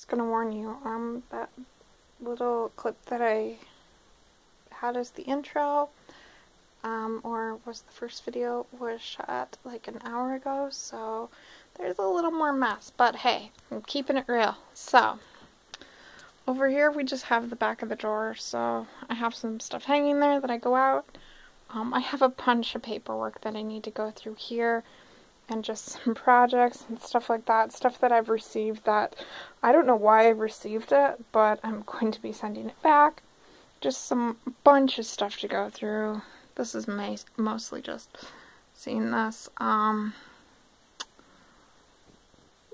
Just gonna warn you, um, that little clip that I had as the intro, um, or was the first video, was shot like an hour ago, so there's a little more mess, but hey, I'm keeping it real. So, over here we just have the back of the drawer, so I have some stuff hanging there that I go out. Um, I have a bunch of paperwork that I need to go through here and just some projects and stuff like that. Stuff that I've received that I don't know why I received it, but I'm going to be sending it back. Just some bunch of stuff to go through. This is mostly just seeing this. Um,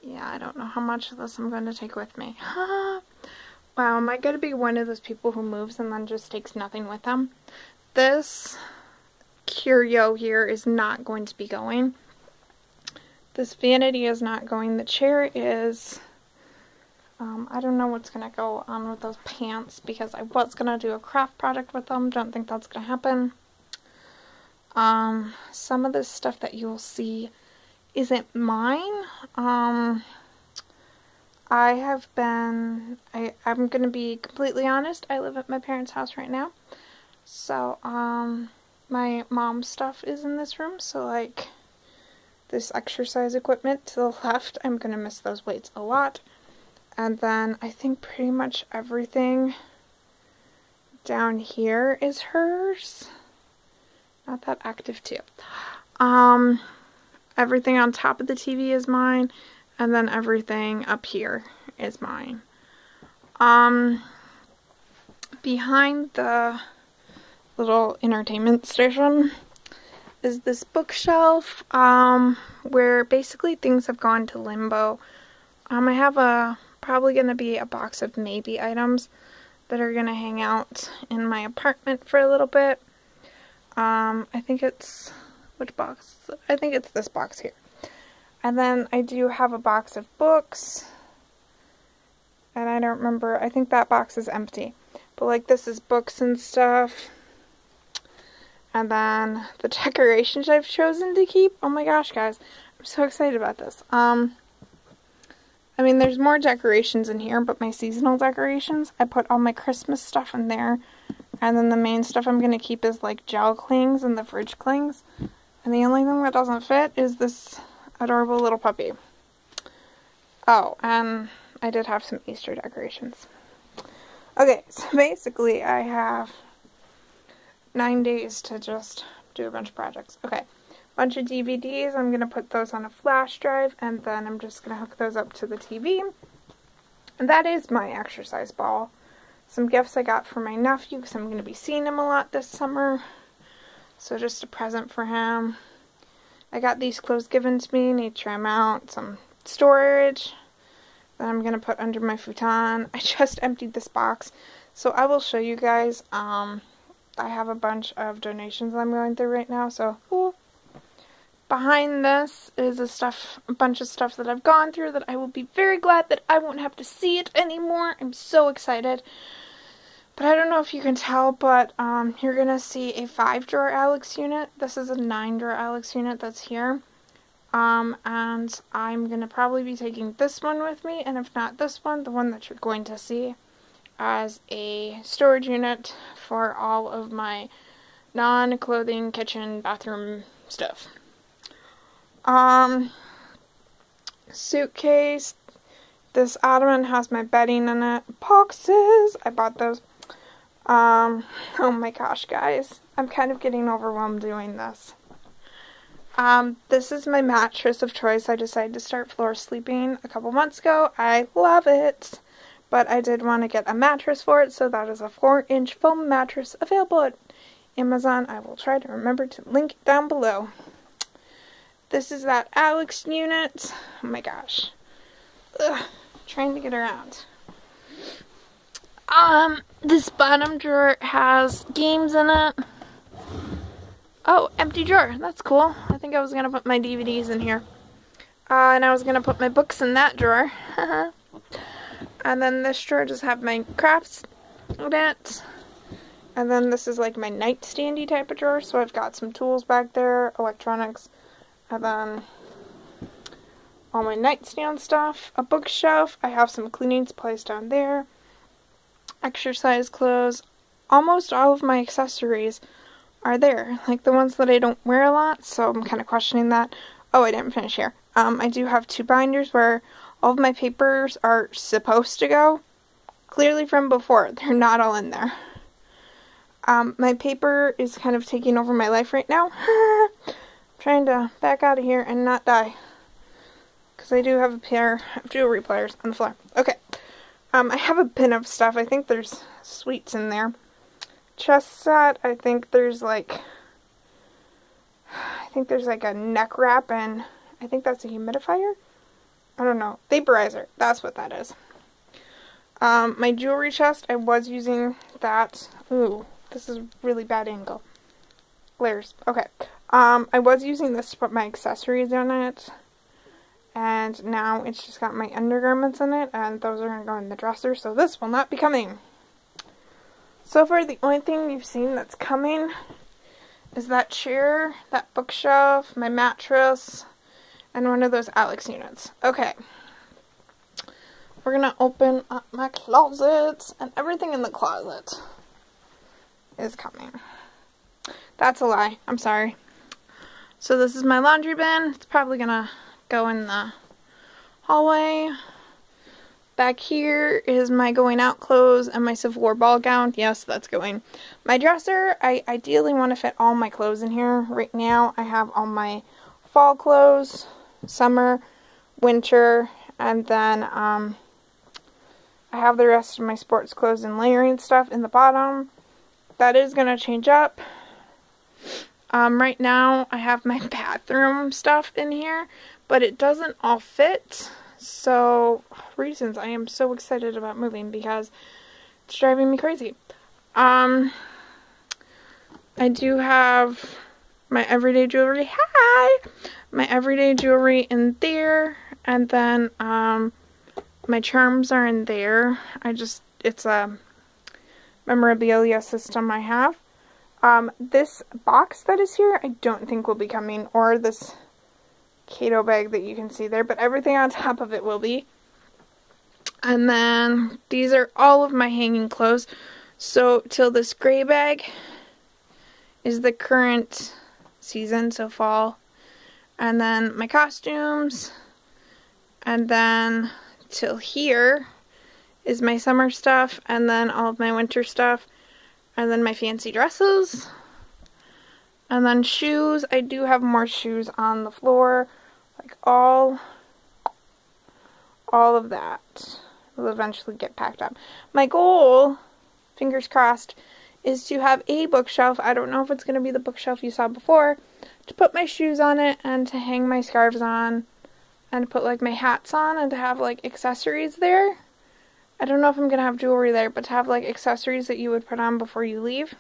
yeah, I don't know how much of this I'm going to take with me. wow, am I going to be one of those people who moves and then just takes nothing with them? This curio here is not going to be going. This vanity is not going. The chair is... Um, I don't know what's going to go on with those pants because I was going to do a craft project with them. Don't think that's going to happen. Um, some of this stuff that you'll see isn't mine. Um, I have been, I, I'm going to be completely honest, I live at my parents' house right now. So, um, my mom's stuff is in this room, so like this exercise equipment to the left, I'm going to miss those weights a lot. And then I think pretty much everything down here is hers. Not that active too. Um, everything on top of the TV is mine, and then everything up here is mine. Um, behind the little entertainment station is this bookshelf um, where basically things have gone to limbo. Um, I have a probably going to be a box of maybe items that are going to hang out in my apartment for a little bit. Um, I think it's which box? I think it's this box here. And then I do have a box of books. And I don't remember. I think that box is empty. But like this is books and stuff. And then the decorations I've chosen to keep. Oh my gosh, guys. I'm so excited about this. Um, I mean, there's more decorations in here, but my seasonal decorations, I put all my Christmas stuff in there. And then the main stuff I'm going to keep is like gel clings and the fridge clings. And the only thing that doesn't fit is this adorable little puppy. Oh, and I did have some Easter decorations. Okay, so basically I have nine days to just do a bunch of projects. Okay, bunch of DVDs. I'm going to put those on a flash drive and then I'm just going to hook those up to the TV. And that is my exercise ball. Some gifts I got for my nephew because I'm going to be seeing him a lot this summer. So just a present for him. I got these clothes given to me. Need to out. Some storage that I'm going to put under my futon. I just emptied this box. So I will show you guys. Um, I have a bunch of donations I'm going through right now, so ooh. behind this is a stuff, a bunch of stuff that I've gone through that I will be very glad that I won't have to see it anymore. I'm so excited. But I don't know if you can tell, but um, you're going to see a 5 drawer Alex unit. This is a 9 drawer Alex unit that's here. Um, and I'm going to probably be taking this one with me, and if not this one, the one that you're going to see as a storage unit for all of my non-clothing, kitchen, bathroom stuff. Um, suitcase. This ottoman has my bedding in it. Boxes. I bought those. Um, oh my gosh, guys. I'm kind of getting overwhelmed doing this. Um, this is my mattress of choice. I decided to start floor sleeping a couple months ago. I love it but I did want to get a mattress for it, so that is a 4 inch foam mattress available at Amazon. I will try to remember to link it down below. This is that Alex unit. Oh my gosh. Ugh, trying to get around. Um, this bottom drawer has games in it. Oh, empty drawer. That's cool. I think I was going to put my DVDs in here. Uh, and I was going to put my books in that drawer. And then this drawer just have my crafts in it. And then this is like my nightstandy type of drawer. So I've got some tools back there, electronics, and then all my nightstand stuff, a bookshelf. I have some cleaning supplies down there, exercise clothes. Almost all of my accessories are there, like the ones that I don't wear a lot, so I'm kind of questioning that. Oh, I didn't finish here. Um, I do have two binders where all of my papers are supposed to go. Clearly from before, they're not all in there. Um, my paper is kind of taking over my life right now. trying to back out of here and not die. Because I do have a pair of jewelry pliers on the floor. Okay. Um, I have a bin of stuff. I think there's sweets in there. Chest set. I think there's like... I think there's like a neck wrap and I think that's a humidifier. I don't know. Vaporizer. That's what that is. Um, my jewelry chest, I was using that. Ooh, this is really bad angle. Layers. Okay. Um, I was using this to put my accessories in it. And now it's just got my undergarments in it. And those are going to go in the dresser. So this will not be coming. So far, the only thing you've seen that's coming is that chair, that bookshelf, my mattress, and one of those Alex units. Okay. We're going to open up my closets. And everything in the closet is coming. That's a lie. I'm sorry. So this is my laundry bin. It's probably gonna go in the hallway. Back here is my going out clothes and my Civil War ball gown. Yes, that's going. My dresser, I ideally want to fit all my clothes in here. Right now, I have all my fall clothes, summer, winter, and then um, I have the rest of my sports clothes and layering stuff in the bottom. That is going to change up. Um, right now I have my bathroom stuff in here, but it doesn't all fit. So, reasons I am so excited about moving because it's driving me crazy. Um, I do have my everyday jewelry. Hi! My everyday jewelry in there. And then, um, my charms are in there. I just, it's a memorabilia system I have. Um, this box that is here, I don't think will be coming, or this Kato bag that you can see there, but everything on top of it will be. And then these are all of my hanging clothes. So till this gray bag is the current season, so fall. And then my costumes. And then till here is my summer stuff. And then all of my winter stuff. And then my fancy dresses. And then shoes. I do have more shoes on the floor. Like all, all of that will eventually get packed up. My goal, fingers crossed, is to have a bookshelf. I don't know if it's going to be the bookshelf you saw before. To put my shoes on it and to hang my scarves on. And put like my hats on and to have like accessories there. I don't know if I'm to have jewelry there, but to have like accessories that you would put on before you leave.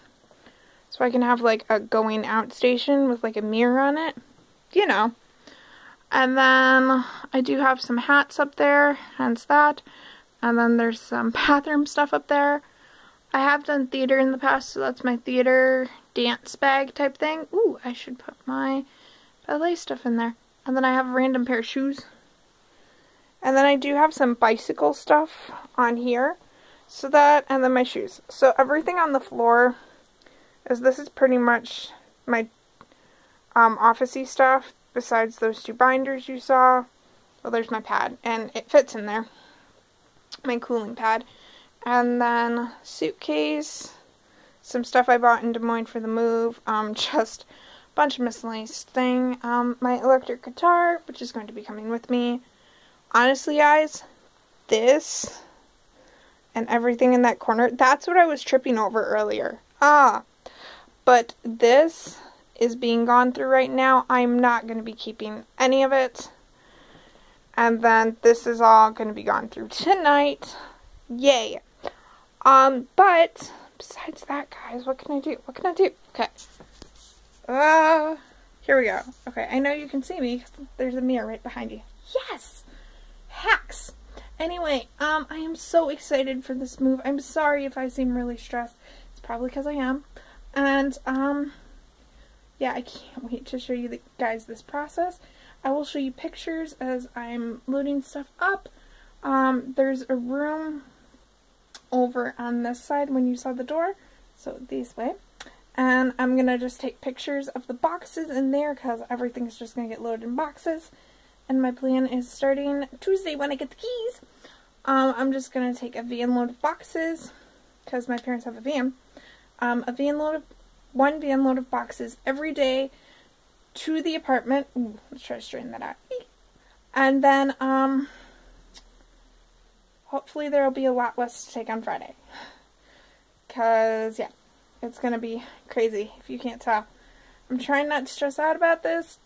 So I can have like a going out station with like a mirror on it. You know. And then I do have some hats up there, hence that. And then there's some bathroom stuff up there. I have done theater in the past, so that's my theater dance bag type thing. Ooh, I should put my ballet stuff in there. And then I have a random pair of shoes. And then I do have some bicycle stuff on here. So that, and then my shoes. So everything on the floor is, this is pretty much my um, officey stuff, besides those two binders you saw. Well, there's my pad, and it fits in there. My cooling pad. And then suitcase, some stuff I bought in Des Moines for the move, um, just a bunch of miscellaneous thing. Um, my electric guitar, which is going to be coming with me honestly, guys, this and everything in that corner, that's what I was tripping over earlier. Ah, but this is being gone through right now. I'm not going to be keeping any of it. And then this is all going to be gone through tonight. Yay. Um, but besides that, guys, what can I do? What can I do? Okay. Uh, here we go. Okay, I know you can see me there's a mirror right behind you. Yes! hacks. Anyway, um, I am so excited for this move. I'm sorry if I seem really stressed. It's probably because I am. And, um, yeah, I can't wait to show you the, guys this process. I will show you pictures as I'm loading stuff up. Um, there's a room over on this side when you saw the door, so this way. And I'm going to just take pictures of the boxes in there because everything's just going to get loaded in boxes. And my plan is starting Tuesday when I get the keys. Um, I'm just going to take a van load of boxes because my parents have a van. Um, a van load of, one van load of boxes every day to the apartment. Ooh, let's try to straighten that out. And then, um, hopefully there will be a lot less to take on Friday. Because, yeah, it's going to be crazy if you can't tell. I'm trying not to stress out about this